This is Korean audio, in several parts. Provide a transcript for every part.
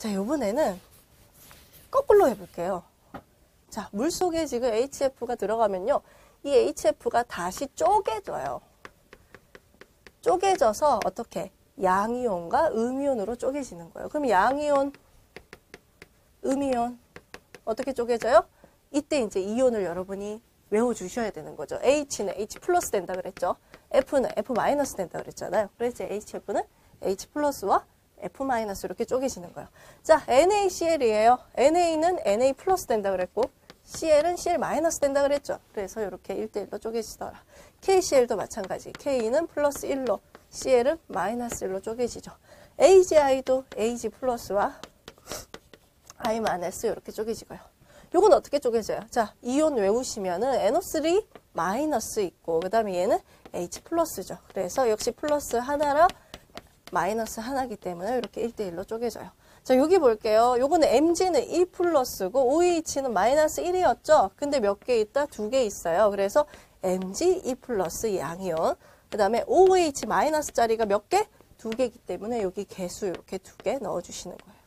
자, 요번에는 거꾸로 해볼게요. 자, 물 속에 지금 HF가 들어가면요. 이 HF가 다시 쪼개져요. 쪼개져서 어떻게? 양이온과 음이온으로 쪼개지는 거예요. 그럼 양이온, 음이온 어떻게 쪼개져요? 이때 이제 이온을 여러분이 외워주셔야 되는 거죠. H는 H 플러스 된다 그랬죠. F는 F 마이너스 된다 그랬잖아요. 그래서 HF는 H 플러스와 F 이렇게 쪼개지는 거예요. 자, NaCl이에요. Na는 Na 플러스 된다 그랬고 CL은 CL 마이너스 된다 그랬죠. 그래서 이렇게 1대1로 쪼개지더라. KCl도 마찬가지. K는 플러스 1로 CL은 마이너스 1로 쪼개지죠. AgI도 Ag 플러스와 I 마이너스 이렇게 쪼개지고요. 요건 어떻게 쪼개져요? 자, 이온 외우시면은 NO3 마이너스 있고 그 다음에 얘는 H 플러스죠. 그래서 역시 플러스 하나랑 마이너스 하나기 때문에 이렇게 1대1로 쪼개져요. 자, 여기 볼게요. 요거는 Mg는 2 플러스고 OH는 마이너스 1이었죠. 근데 몇 개 있다? 두 개 있어요. 그래서 Mg 2 플러스 양이온. 그 다음에 OH 마이너스 짜리가 몇 개? 두 개이기 때문에 여기 개수 이렇게 두 개 넣어주시는 거예요.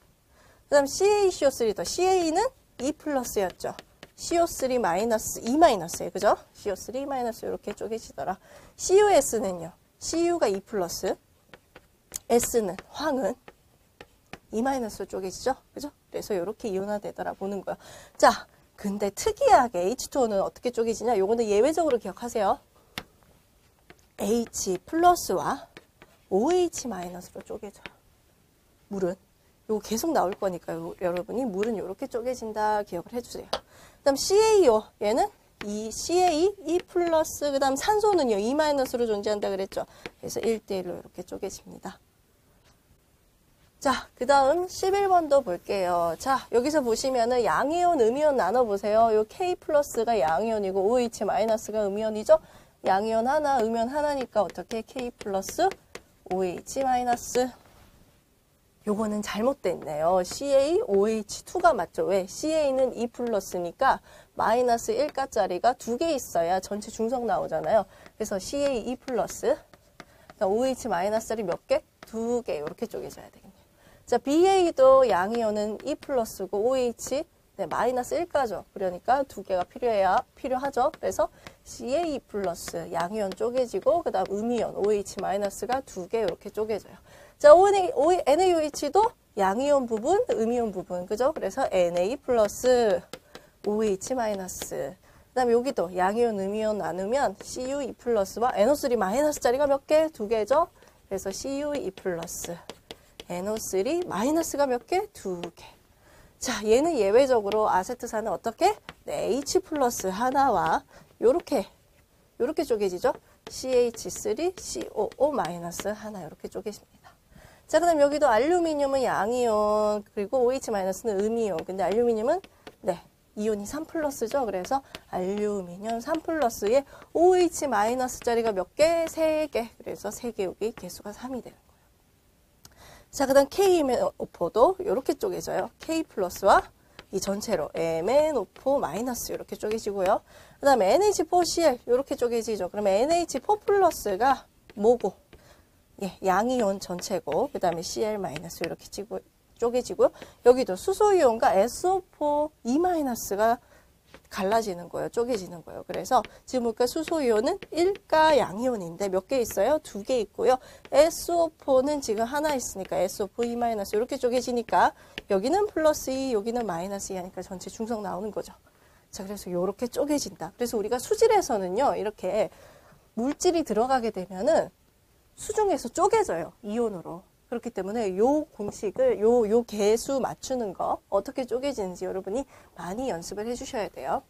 그 다음 CaCO3 더 CA는 2 플러스였죠. CO3 마이너스 2 마이너스예요. 그죠? CO3 마이너스 이렇게 쪼개지더라. CUS는요. CU가 2 플러스 S는 황은 2 마이너스로 쪼개지죠? 그죠? 그래서 이렇게 이온화되더라 보는 거야. 자, 근데 특이하게 H2O는 어떻게 쪼개지냐? 요거는 예외적으로 기억하세요. H 플러스와 OH 마이너스로 쪼개져요. 물은. 요거 계속 나올 거니까요. 여러분이 물은 이렇게 쪼개진다 기억을 해주세요. 그 다음 CaO 얘는 이 CA E 플러스 그 다음 산소는요 2 마이너스로 존재한다 그랬죠. 그래서 1대1로 이렇게 쪼개집니다. 자, 그 다음 11번도 볼게요. 자, 여기서 보시면은 양이온, 음이온 나눠보세요. 요 K 플러스가 양이온이고 OH 마이너스가 음이온이죠. 양이온 하나, 음이온 하나니까 어떻게 K 플러스 OH 마이너스 요거는 잘못돼 있네요. CaOH2가 맞죠? 왜? CA는 2 플러스니까 마이너스 1가짜리가 두 개 있어야 전체 중성 나오잖아요. 그래서 CA 2 플러스 OH 마이너스짜리 몇 개? 두 개 이렇게 쪼개져야 되겠네요. 자, BA도 양이온은 2 플러스고 OH 네, 마이너스 1가죠. 그러니까 두 개가 필요해야 필요하죠. 그래서 CA 플러스 양이온 쪼개지고 그다음 음이온 OH 마이너스가 두 개 이렇게 쪼개져요. 자, NaOH도 양이온 부분, 음이온 부분, 그죠? 그래서 Na 플러스 OH 마이너스. 그 다음에 여기도 양이온, 음이온 나누면 CU2 플러스와 NO3 마이너스 짜리가 몇 개? 두 개죠? 그래서 CU2 플러스. NO3 마이너스가 몇 개? 두 개. 자, 얘는 예외적으로 아세트산은 어떻게? 네, H 플러스 하나와 요렇게, 요렇게 쪼개지죠? CH3, COO 마이너스 하나 이렇게 쪼개집니다. 자, 그 다음 여기도 알루미늄은 양이온, 그리고 OH-는 음이온. 근데 알루미늄은, 네, 이온이 3 플러스죠. 그래서 알루미늄 3 플러스에 OH-짜리가 몇 개? 3개. 그래서 3개 여기 개수가 3이 되는 거예요. 자, 그 다음 KMNO4도 이렇게 쪼개져요. K 플러스와 이 전체로 MNO4 마이너스 이렇게 쪼개지고요. 그 다음에 NH4CL 이렇게 쪼개지죠. 그러면 NH4 플러스가 뭐고? 예, 양이온 전체고 그 다음에 CL 마이너스 이렇게 쪼개지고요. 여기도 수소이온과 SO4 E 마이너스가 갈라지는 거예요. 쪼개지는 거예요. 그래서 지금 보니까 수소이온은 1가 양이온인데 몇 개 있어요? 두 개 있고요. SO4는 지금 하나 있으니까 SO4 E 마이너스 이렇게 쪼개지니까 여기는 플러스 2, 여기는 마이너스 2 하니까 전체 중성 나오는 거죠. 자, 그래서 이렇게 쪼개진다. 그래서 우리가 수질에서는요, 이렇게 물질이 들어가게 되면은 수중에서 쪼개져요. 이온으로. 그렇기 때문에 요 공식을 요 요 개수 맞추는 거 어떻게 쪼개지는지 여러분이 많이 연습을 해 주셔야 돼요.